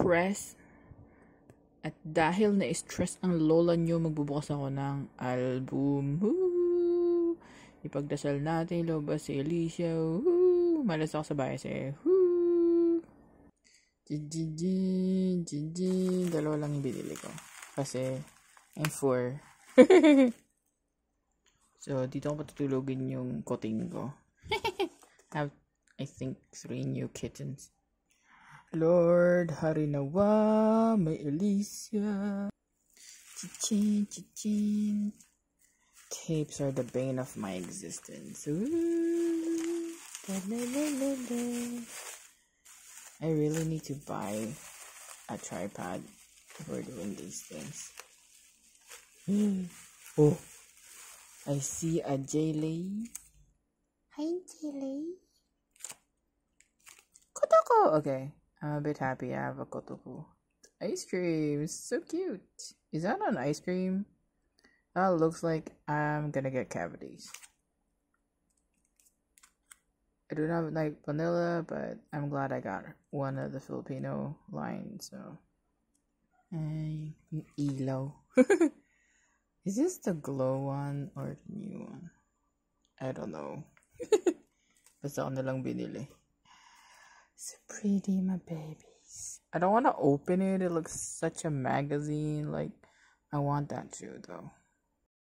stress. At dahil na-stress ang lola nyo, magbubukas ako ng album. Woo! Ipagdasal natin, lobas si Alicia. Woo! Malas ako sa bias eh. Woo! Jijijin, jijin. Dalawa lang yung binili ko. Kasi, I'm four. so, dito ko patutulogin yung coating ko. have, I think, three new kittens. Lord, harinawa, may Elisia. Chichin, chichin. Tapes are the bane of my existence. Ooh. Da, da, da, da, da. I really need to buy a tripod for doing these things. oh, I see a Gehlee. Hi, Gehlee. Kotoko! Okay. I'm a bit happy I have a Kotoko. Ice cream, so cute. Is that an ice cream? That looks like I'm gonna get cavities. I do not like vanilla, but I'm glad I got one of the Filipino line, so. And Elo. Is this the glow one or the new one? I don't know. Basta ako nalang binili. So pretty, my babies. I don't want to open it. It looks such a magazine. Like, I want that too, though.